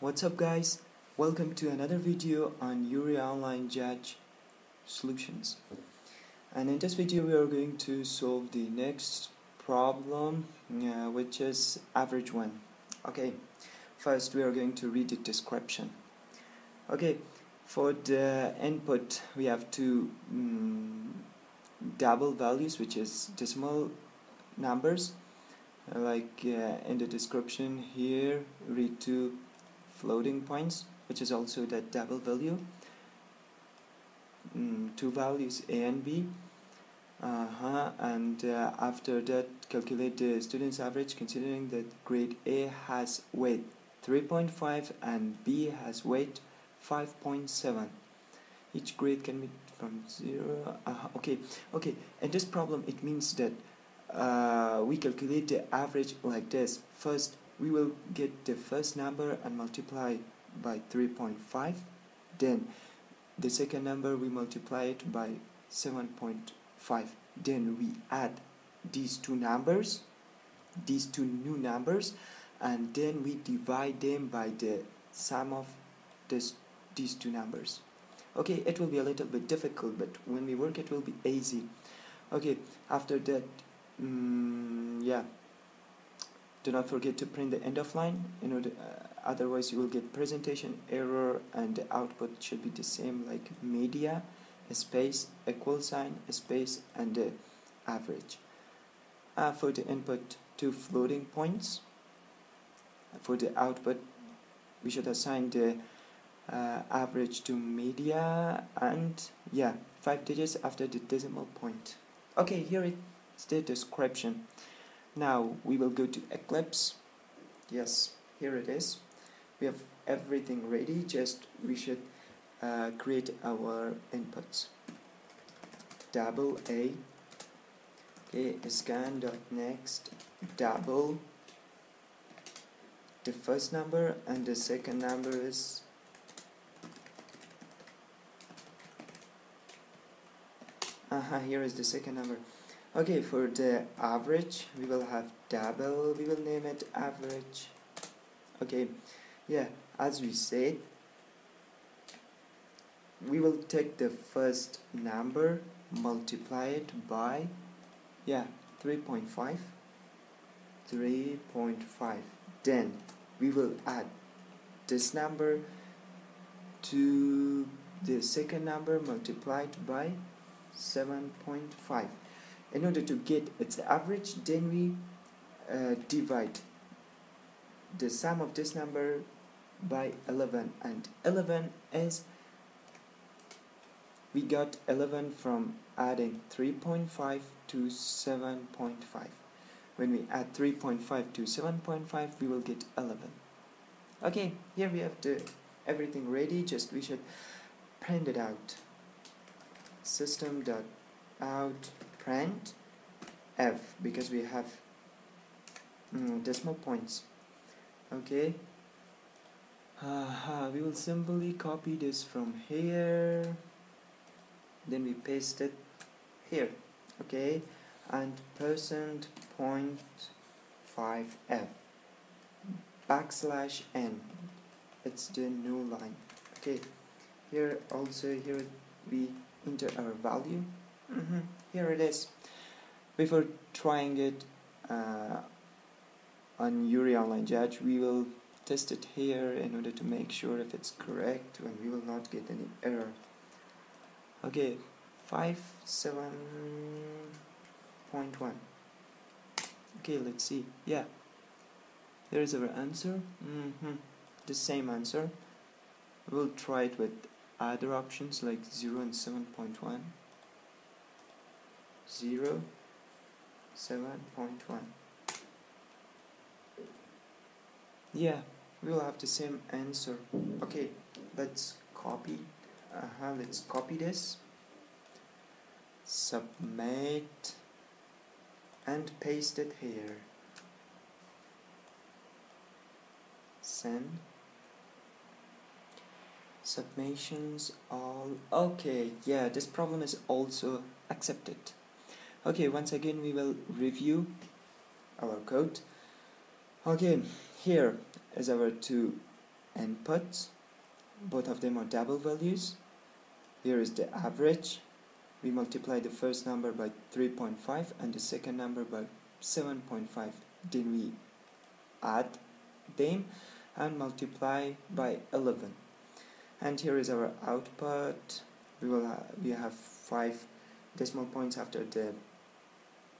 What's up guys? Welcome to another video on URI Online Judge Solutions. And in this video we are going to solve the next problem uh, which is average one. Okay, first we are going to read the description. Okay, for the input we have two um, double values which is decimal numbers like uh, in the description here read two floating points which is also that double value mm, two values a and b uh -huh. and uh, after that calculate the student's average considering that grade A has weight 3.5 and B has weight 5.7 each grade can be from 0 uh, okay okay in this problem it means that uh, we calculate the average like this first we will get the first number and multiply by 3.5 then the second number we multiply it by 7.5 then we add these two numbers these two new numbers and then we divide them by the sum of this these two numbers. Okay it will be a little bit difficult but when we work it will be easy. Okay after that mm, do not forget to print the end of line in order uh, otherwise you will get presentation error and the output should be the same like media space equal sign space and the average. Uh, for the input two floating points for the output we should assign the uh, average to media and yeah five digits after the decimal point. Okay here is the description now we will go to Eclipse. Yes here it is. We have everything ready just we should uh, create our inputs. Double A. Okay scan dot next double. The first number and the second number is uh -huh, here is the second number okay for the average we will have double we will name it average. Okay yeah as we said we will take the first number multiply it by yeah 3.5 3.5 then we will add this number to the second number multiplied by 7.5 in order to get its average then we uh, divide the sum of this number by 11 and 11 is we got 11 from adding 3.5 to 7.5 when we add 3.5 to 7.5 we will get 11 okay here we have the everything ready. Just we should print it out. System dot out print f because we have mm, decimal points. Okay. Uh, we will simply copy this from here. Then we paste it here. Okay. And percent point 5f backslash n. It's the new line. Okay. Here also here we enter our value mm -hmm. here it is. Before trying it uh, on URI Online Judge we will test it here in order to make sure if it's correct and we will not get any error. Okay 5 7.1 okay let's see. Yeah. There is our answer. Mm -hmm. the same answer. We'll try it with other options like 0 and 7.1 0 7.1 yeah we'll have the same answer. Okay let's copy uh -huh, let's copy this. Submit and paste it here. Send. Submissions all okay yeah this problem is also accepted okay once again we will review our code. Okay here is our two inputs. Both of them are double values. Here is the average. We multiply the first number by 3.5 and the second number by 7.5 then we add them and multiply by 11 and here is our output. We will we have five decimal points after the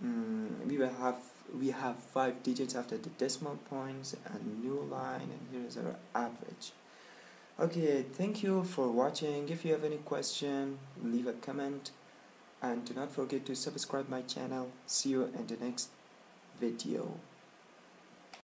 um, we will have we have five digits after the decimal points and new line and here is our average. Okay thank you for watching. If you have any question leave a comment. And do not forget to subscribe my channel. See you in the next video